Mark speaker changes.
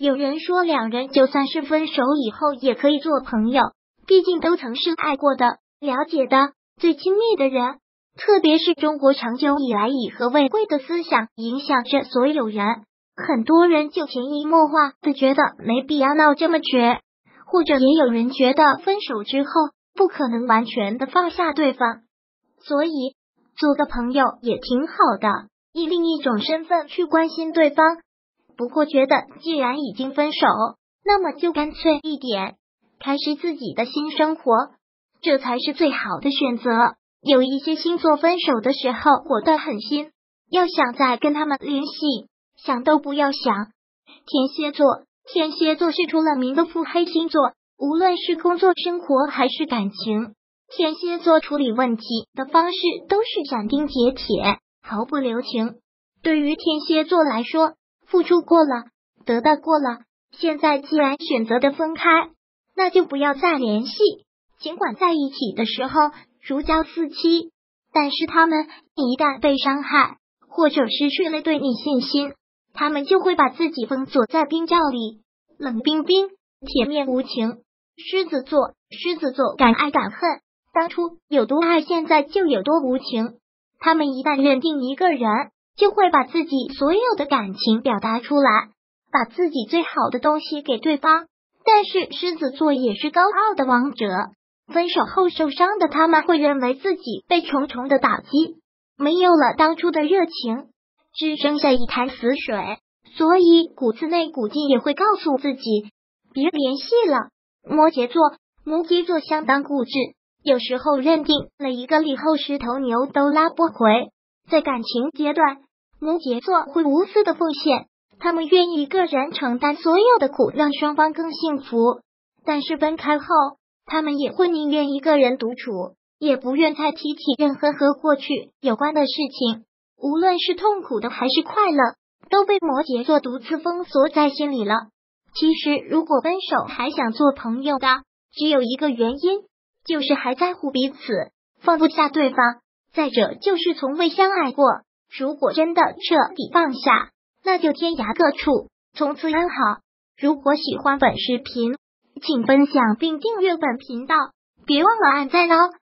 Speaker 1: 有人说，两人就算是分手以后也可以做朋友，毕竟都曾是爱过的、了解的、最亲密的人。特别是中国长久以来以和为贵的思想影响着所有人，很多人就潜移默化的觉得没必要闹这么绝，或者也有人觉得分手之后不可能完全的放下对方，所以做个朋友也挺好的，以另一种身份去关心对方。不过觉得既然已经分手，那么就干脆一点，开始自己的新生活，这才是最好的选择。有一些星座分手的时候活得很心，要想再跟他们联系，想都不要想。天蝎座，天蝎座是出了名的腹黑星座，无论是工作、生活还是感情，天蝎座处理问题的方式都是斩钉截铁，毫不留情。对于天蝎座来说，付出过了，得到过了，现在既然选择的分开，那就不要再联系。尽管在一起的时候。如胶似漆，但是他们一旦被伤害或者失去了对你信心，他们就会把自己封锁在冰窖里，冷冰冰、铁面无情。狮子座，狮子座敢爱敢恨，当初有多爱，现在就有多无情。他们一旦认定一个人，就会把自己所有的感情表达出来，把自己最好的东西给对方。但是狮子座也是高傲的王者。分手后受伤的他们会认为自己被重重的打击，没有了当初的热情，只剩下一潭死水。所以骨子内骨劲也会告诉自己别联系了。摩羯座，摩羯座相当固执，有时候认定了一个以后十头牛都拉不回。在感情阶段，摩羯座会无私的奉献，他们愿意一个人承担所有的苦，让双方更幸福。但是分开后。他们也会宁愿一个人独处，也不愿再提起任何和过去有关的事情。无论是痛苦的还是快乐，都被摩羯座独自封锁在心里了。其实，如果分手还想做朋友的，只有一个原因，就是还在乎彼此，放不下对方。再者，就是从未相爱过。如果真的彻底放下，那就天涯各处，从此安好。如果喜欢本视频。请分享并订阅本频道，别忘了按赞哦！